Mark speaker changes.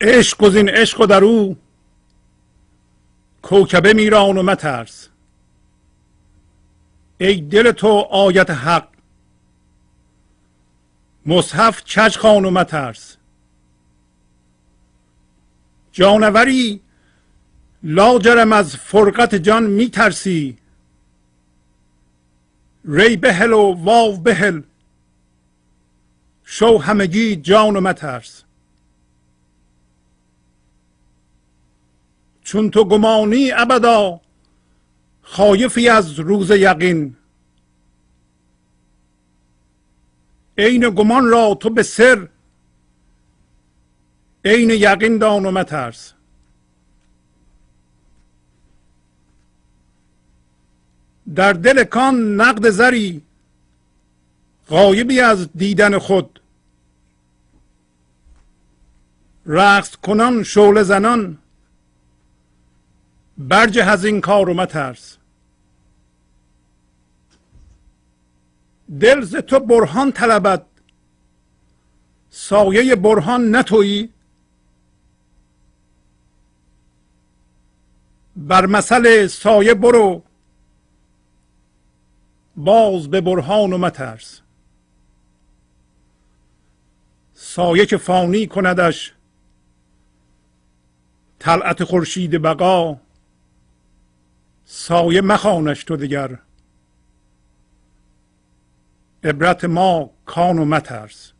Speaker 1: عشق گزین عشق و در او. کوکبه میران و مترس. ای دل تو آیت حق. مصحف چش خان و مترس. جانوری لاجرم از فرقت جان میترسی. ری بهل و واو بهل. شو همگی جان و مترس. چون تو گمانی ابدا خایفی از روز یقین. عین گمان را تو به سر عین یقین دان و مترس. در دل کان نقد زری غایبی از دیدن خود. رقص کنان شعله زنان برج از این کار و مترس. دل ز تو برهان طلبد. سایه برهان نتویی. بر مثل سایه برو. باز به برهان و مترس. سایه که فانی کندش. طلعت خورشید بقا. سایه مخانش تو دیگر. عبرت ما کان و مترس.